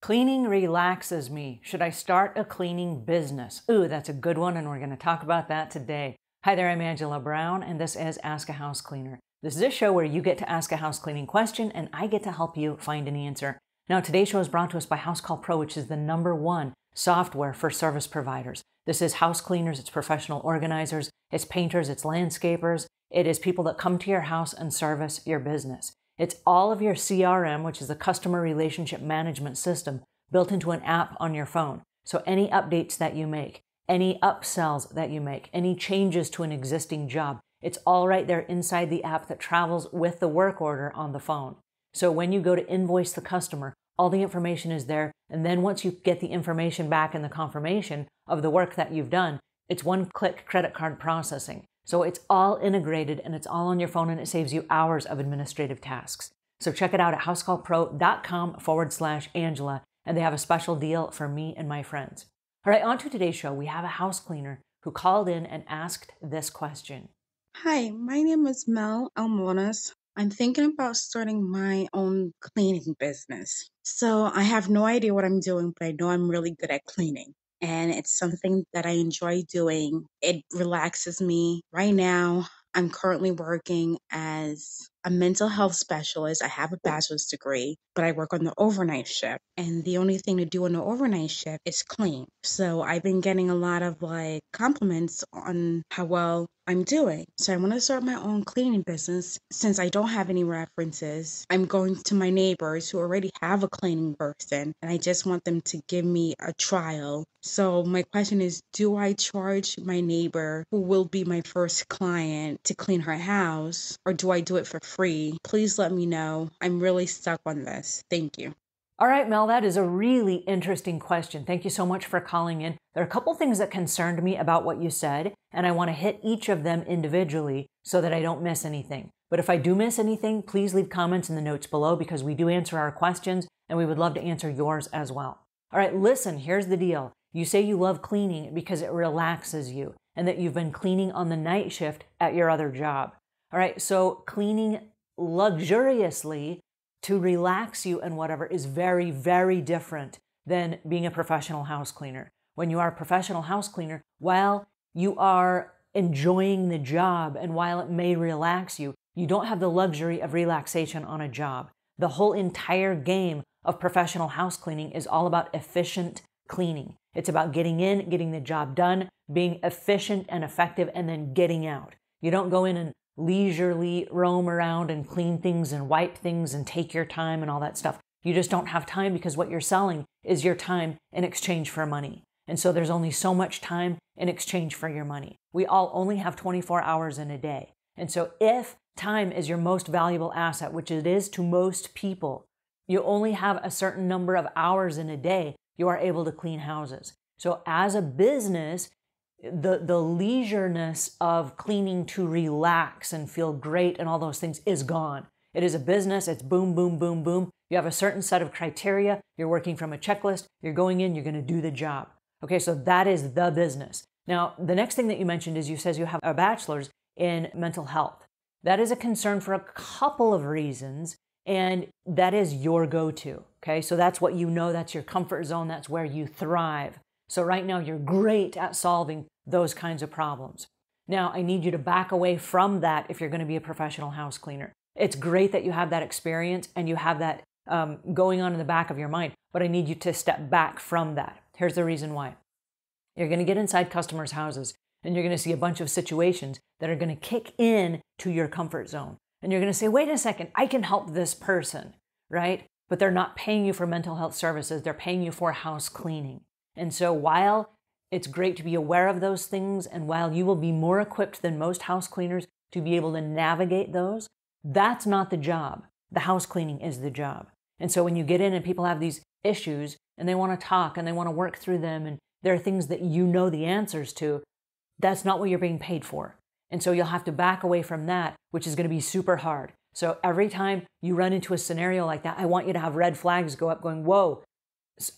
Cleaning relaxes me. Should I start a cleaning business? Ooh, that's a good one, and we're going to talk about that today. Hi there, I'm Angela Brown, and this is Ask a House Cleaner. This is a show where you get to ask a house cleaning question, and I get to help you find an answer. Now, today's show is brought to us by Housecall Pro, which is the number one software for service providers. This is house cleaners, it's professional organizers, it's painters, it's landscapers, it is people that come to your house and service your business. It's all of your CRM, which is a customer relationship management system built into an app on your phone. So any updates that you make, any upsells that you make, any changes to an existing job, it's all right there inside the app that travels with the work order on the phone. So when you go to invoice the customer, all the information is there. And then once you get the information back and the confirmation of the work that you've done, it's one click credit card processing. So it's all integrated and it's all on your phone and it saves you hours of administrative tasks. So check it out at housecallpro.com forward slash Angela and they have a special deal for me and my friends. All right, on to today's show. We have a house cleaner who called in and asked this question. Hi, my name is Mel Almonas. I'm thinking about starting my own cleaning business. So I have no idea what I'm doing, but I know I'm really good at cleaning and it's something that I enjoy doing. It relaxes me. Right now, I'm currently working as a mental health specialist. I have a bachelor's degree, but I work on the overnight shift. And the only thing to do on the overnight shift is clean. So I've been getting a lot of like compliments on how well I'm doing. So I want to start my own cleaning business since I don't have any references. I'm going to my neighbors who already have a cleaning person and I just want them to give me a trial. So my question is do I charge my neighbor who will be my first client to clean her house or do I do it for free? Please let me know. I'm really stuck on this. Thank you. All right, Mel, that is a really interesting question. Thank you so much for calling in. There are a couple things that concerned me about what you said, and I want to hit each of them individually so that I don't miss anything. But if I do miss anything, please leave comments in the notes below because we do answer our questions and we would love to answer yours as well. All right, listen, here's the deal. You say you love cleaning because it relaxes you and that you've been cleaning on the night shift at your other job. All right, so cleaning luxuriously to relax you and whatever is very, very different than being a professional house cleaner. When you are a professional house cleaner, while you are enjoying the job and while it may relax you, you don't have the luxury of relaxation on a job. The whole entire game of professional house cleaning is all about efficient cleaning. It's about getting in, getting the job done, being efficient and effective, and then getting out. You don't go in and leisurely roam around and clean things and wipe things and take your time and all that stuff. You just don't have time because what you're selling is your time in exchange for money. And so there's only so much time in exchange for your money. We all only have 24 hours in a day. And so if time is your most valuable asset, which it is to most people, you only have a certain number of hours in a day, you are able to clean houses. So as a business, the the leisureness of cleaning to relax and feel great and all those things is gone. It is a business, it's boom boom boom boom. You have a certain set of criteria, you're working from a checklist, you're going in, you're going to do the job. Okay, so that is the business. Now, the next thing that you mentioned is you says you have a bachelor's in mental health. That is a concern for a couple of reasons and that is your go-to. Okay? So that's what you know, that's your comfort zone, that's where you thrive. So right now you're great at solving those kinds of problems. Now, I need you to back away from that if you're going to be a professional house cleaner. It's great that you have that experience and you have that um, going on in the back of your mind, but I need you to step back from that. Here's the reason why. You're going to get inside customers' houses and you're going to see a bunch of situations that are going to kick in to your comfort zone. And you're going to say, wait a second, I can help this person, right? But they're not paying you for mental health services, they're paying you for house cleaning. And so while it's great to be aware of those things, and while you will be more equipped than most house cleaners to be able to navigate those, that's not the job. The house cleaning is the job. And so when you get in and people have these issues and they want to talk and they want to work through them and there are things that you know the answers to, that's not what you're being paid for. And so you'll have to back away from that, which is going to be super hard. So every time you run into a scenario like that, I want you to have red flags go up going, whoa,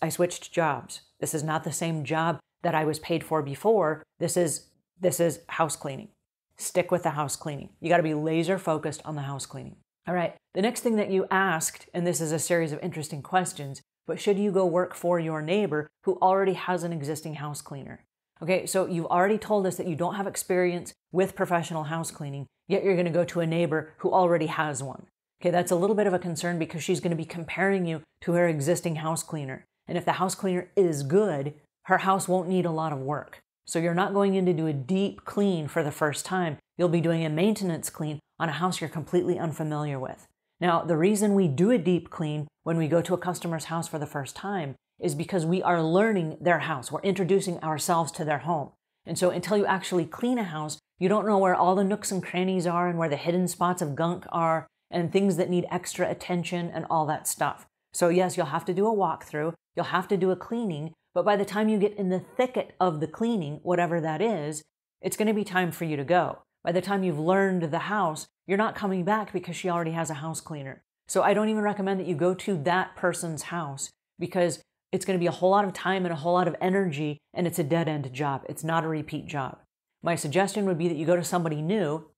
I switched jobs. This is not the same job that I was paid for before. This is this is house cleaning. stick with the house cleaning. You got to be laser focused on the house cleaning. All right, the next thing that you asked, and this is a series of interesting questions, but should you go work for your neighbor who already has an existing house cleaner? Okay, so you've already told us that you don't have experience with professional house cleaning, yet you're going to go to a neighbor who already has one. Okay, that's a little bit of a concern because she's going to be comparing you to her existing house cleaner. And if the house cleaner is good, her house won't need a lot of work. So you're not going in to do a deep clean for the first time. You'll be doing a maintenance clean on a house you're completely unfamiliar with. Now, the reason we do a deep clean when we go to a customer's house for the first time is because we are learning their house. We're introducing ourselves to their home. And so until you actually clean a house, you don't know where all the nooks and crannies are and where the hidden spots of gunk are and things that need extra attention and all that stuff. So yes, you'll have to do a walkthrough. You'll have to do a cleaning. But by the time you get in the thicket of the cleaning, whatever that is, it's going to be time for you to go. By the time you've learned the house, you're not coming back because she already has a house cleaner. So I don't even recommend that you go to that person's house because it's going to be a whole lot of time and a whole lot of energy, and it's a dead end job. It's not a repeat job. My suggestion would be that you go to somebody new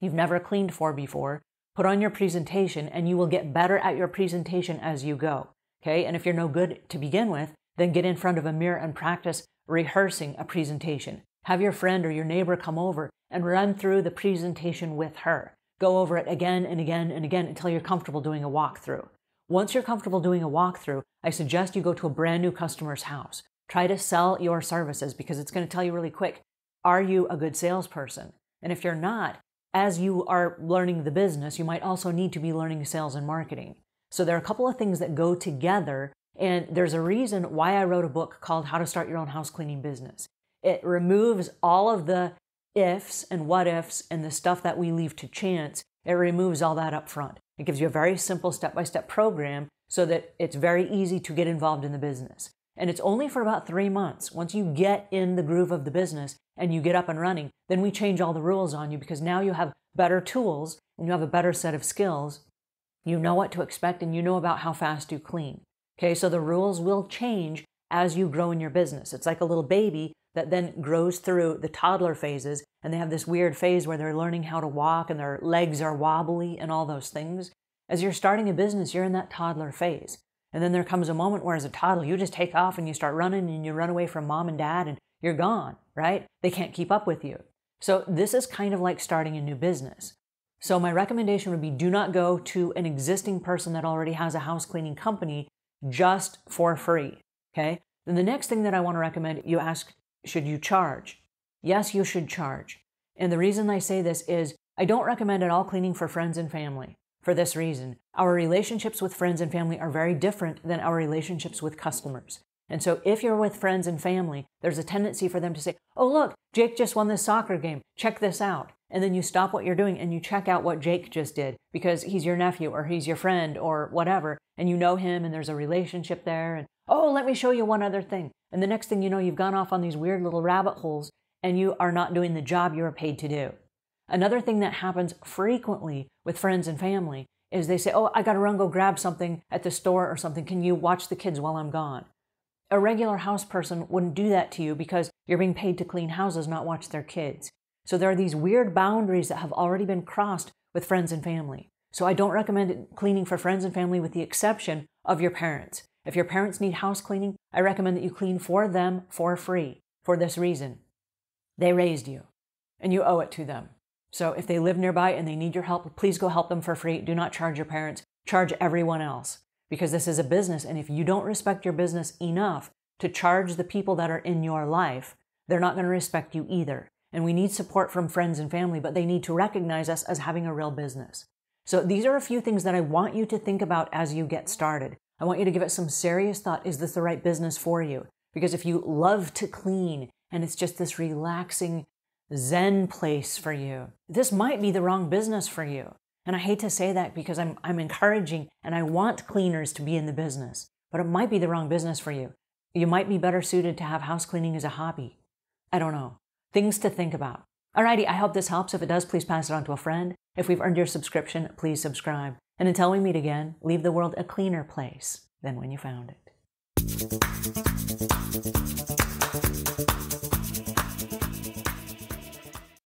you've never cleaned for before, put on your presentation, and you will get better at your presentation as you go. Okay, and if you're no good to begin with, then get in front of a mirror and practice rehearsing a presentation. Have your friend or your neighbor come over and run through the presentation with her. Go over it again and again and again until you're comfortable doing a walkthrough. Once you're comfortable doing a walkthrough, I suggest you go to a brand new customer's house. Try to sell your services because it's going to tell you really quick are you a good salesperson? And if you're not, as you are learning the business, you might also need to be learning sales and marketing. So there are a couple of things that go together, and there's a reason why I wrote a book called How to Start Your Own House Cleaning Business. It removes all of the ifs and what ifs and the stuff that we leave to chance. It removes all that up front. It gives you a very simple step by step program so that it's very easy to get involved in the business. And it's only for about three months. Once you get in the groove of the business and you get up and running, then we change all the rules on you because now you have better tools and you have a better set of skills. You know what to expect and you know about how fast you clean. Okay, so the rules will change as you grow in your business. It's like a little baby that then grows through the toddler phases and they have this weird phase where they're learning how to walk and their legs are wobbly and all those things. As you're starting a business, you're in that toddler phase. And then there comes a moment where, as a toddler, you just take off and you start running and you run away from mom and dad and you're gone, right? They can't keep up with you. So, this is kind of like starting a new business. So, my recommendation would be do not go to an existing person that already has a house cleaning company just for free, okay? Then the next thing that I want to recommend, you ask, should you charge? Yes, you should charge. And the reason I say this is I don't recommend at all cleaning for friends and family for this reason. Our relationships with friends and family are very different than our relationships with customers. And so if you're with friends and family, there's a tendency for them to say, Oh, look, Jake just won this soccer game. Check this out. And then you stop what you're doing and you check out what Jake just did because he's your nephew or he's your friend or whatever. And you know him and there's a relationship there. And oh, let me show you one other thing. And the next thing you know, you've gone off on these weird little rabbit holes and you are not doing the job you are paid to do. Another thing that happens frequently with friends and family is they say, Oh, I got to run go grab something at the store or something. Can you watch the kids while I'm gone? A regular house person wouldn't do that to you because you're being paid to clean houses, not watch their kids. So there are these weird boundaries that have already been crossed with friends and family. So I don't recommend cleaning for friends and family with the exception of your parents. If your parents need house cleaning, I recommend that you clean for them for free for this reason. They raised you and you owe it to them. So if they live nearby and they need your help, please go help them for free. Do not charge your parents, charge everyone else because this is a business. And if you don't respect your business enough to charge the people that are in your life, they're not going to respect you either. And we need support from friends and family, but they need to recognize us as having a real business. So these are a few things that I want you to think about as you get started. I want you to give it some serious thought. Is this the right business for you? Because if you love to clean and it's just this relaxing Zen place for you. This might be the wrong business for you. And I hate to say that because I'm, I'm encouraging and I want cleaners to be in the business, but it might be the wrong business for you. You might be better suited to have house cleaning as a hobby. I don't know. Things to think about. Alrighty, I hope this helps. If it does, please pass it on to a friend. If we've earned your subscription, please subscribe. And until we meet again, leave the world a cleaner place than when you found it.